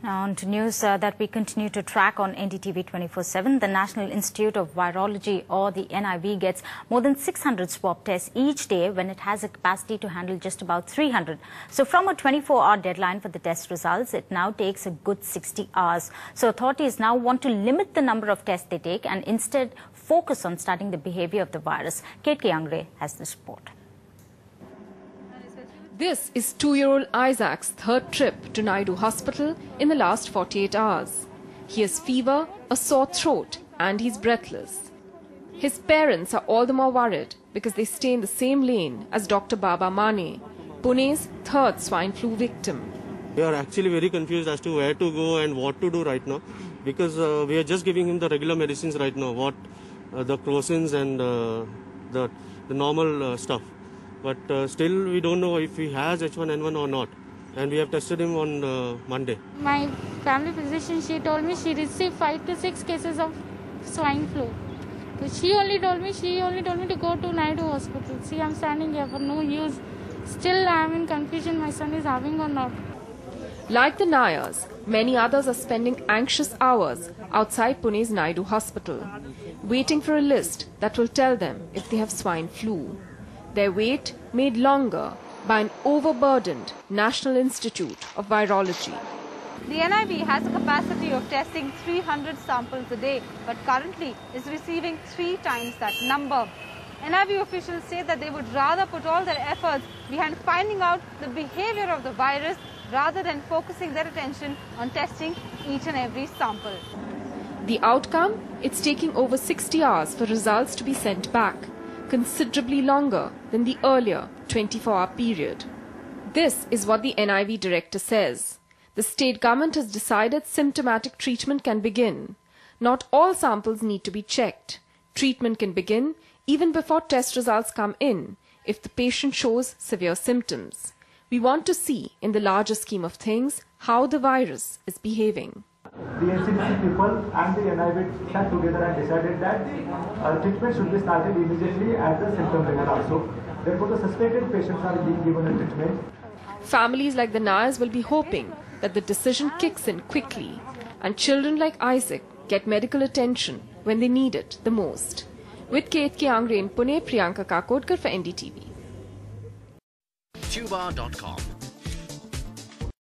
Now on to news uh, that we continue to track on NDTV 24-7. The National Institute of Virology or the NIV gets more than 600 swab tests each day when it has a capacity to handle just about 300. So from a 24-hour deadline for the test results, it now takes a good 60 hours. So authorities now want to limit the number of tests they take and instead focus on studying the behavior of the virus. Kate Keangre has this report. This is two-year-old Isaac's third trip to Naidu Hospital in the last 48 hours. He has fever, a sore throat and he's breathless. His parents are all the more worried because they stay in the same lane as Dr. Baba Mane, Pune's third swine flu victim. We are actually very confused as to where to go and what to do right now because uh, we are just giving him the regular medicines right now, what uh, the crocins and uh, the, the normal uh, stuff but uh, still we don't know if he has H1N1 or not. And we have tested him on uh, Monday. My family physician, she told me she received five to six cases of swine flu. So she only told me, she only told me to go to Naidu Hospital. See, I'm standing here for no use. Still, I'm in confusion my son is having or not. Like the Nayars, many others are spending anxious hours outside Pune's Naidu Hospital, waiting for a list that will tell them if they have swine flu their wait made longer by an overburdened National Institute of Virology. The NIV has a capacity of testing 300 samples a day, but currently is receiving three times that number. NIV officials say that they would rather put all their efforts behind finding out the behavior of the virus rather than focusing their attention on testing each and every sample. The outcome? It's taking over 60 hours for results to be sent back considerably longer than the earlier 24-hour period. This is what the NIV director says. The state government has decided symptomatic treatment can begin. Not all samples need to be checked. Treatment can begin even before test results come in if the patient shows severe symptoms. We want to see, in the larger scheme of things, how the virus is behaving. The NCDC people and the NIV sat together and decided that uh, treatment should be started immediately at the symptom level also. Therefore, the suspected patients are being given a treatment. Families like the Nayars will be hoping that the decision kicks in quickly and children like Isaac get medical attention when they need it the most. With Kate Keangre in Pune, Priyanka Kakodkar for NDTV. Tuba.com